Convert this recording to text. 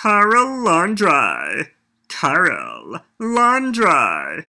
Carol Landry, Carol Landry.